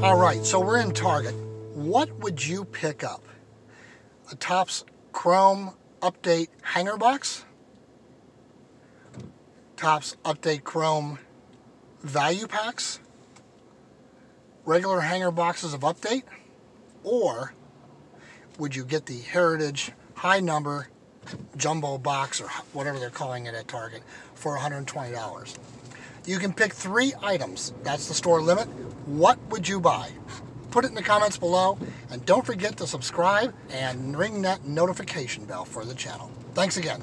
All right, so we're in Target. What would you pick up? A Topps Chrome Update hanger box? Topps Update Chrome value packs? Regular hanger boxes of Update? Or would you get the Heritage high number jumbo box or whatever they're calling it at Target for $120? You can pick three items. That's the store limit. What would you buy? Put it in the comments below and don't forget to subscribe and ring that notification bell for the channel. Thanks again.